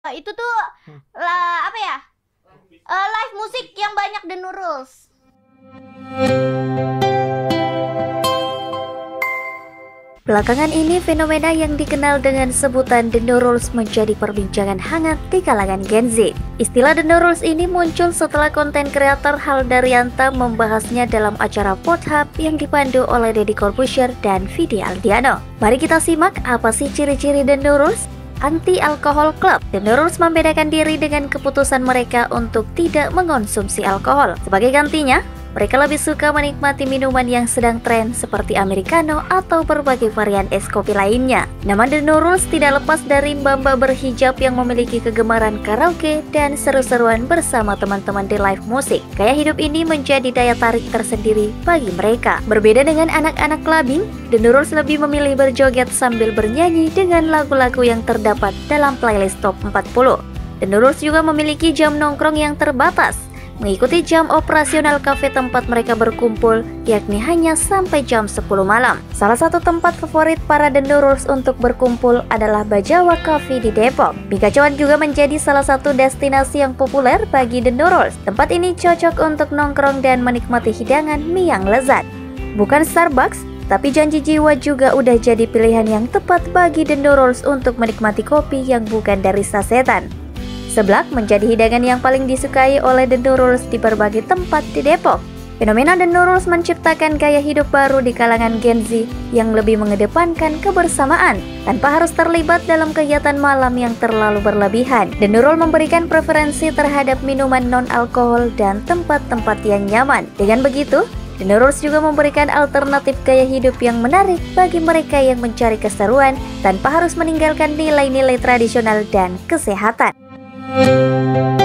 Eh, itu tuh lah apa ya? Eh, live musik yang banyak The New Rules. Belakangan ini fenomena yang dikenal dengan sebutan The New Rules menjadi perbincangan hangat di kalangan Gen Z. Istilah The New Rules ini muncul setelah konten kreator Hal Daryanta membahasnya dalam acara Pornhub yang dipandu oleh Deddy Corbuzier dan Vidi Aldiano. Mari kita simak apa sih ciri-ciri The New Rules? Anti Alkohol Club. New Rules membedakan diri dengan keputusan mereka untuk tidak mengonsumsi alkohol. Sebagai gantinya, mereka lebih suka menikmati minuman yang sedang tren seperti americano atau berbagai varian es kopi lainnya. Nama The Nurul's tidak lepas dari mbak-mbak berhijab yang memiliki kegemaran karaoke dan seru-seruan bersama teman-teman di live musik. Gaya hidup ini menjadi daya tarik tersendiri bagi mereka. Berbeda dengan anak-anak clubbing, The Nurul's lebih memilih berjoget sambil bernyanyi dengan lagu-lagu yang terdapat dalam playlist top 40. The Nurul's juga memiliki jam nongkrong yang terbatas mengikuti jam operasional kafe tempat mereka berkumpul, yakni hanya sampai jam 10 malam. Salah satu tempat favorit para The untuk berkumpul adalah Bajawa Cafe di Depok. Bikacauan juga menjadi salah satu destinasi yang populer bagi The. Tempat ini cocok untuk nongkrong dan menikmati hidangan mie yang lezat. Bukan Starbucks, tapi janji jiwa juga udah jadi pilihan yang tepat bagi Nurul's untuk menikmati kopi yang bukan dari sasetan. Seblak menjadi hidangan yang paling disukai oleh The Nurul's di berbagai tempat di Depok. Fenomena The Nurul's menciptakan gaya hidup baru di kalangan Gen Z yang lebih mengedepankan kebersamaan tanpa harus terlibat dalam kegiatan malam yang terlalu berlebihan. The Nurul memberikan preferensi terhadap minuman non-alkohol dan tempat-tempat yang nyaman. Dengan begitu, The Nurul's juga memberikan alternatif gaya hidup yang menarik bagi mereka yang mencari keseruan tanpa harus meninggalkan nilai-nilai tradisional dan kesehatan. Música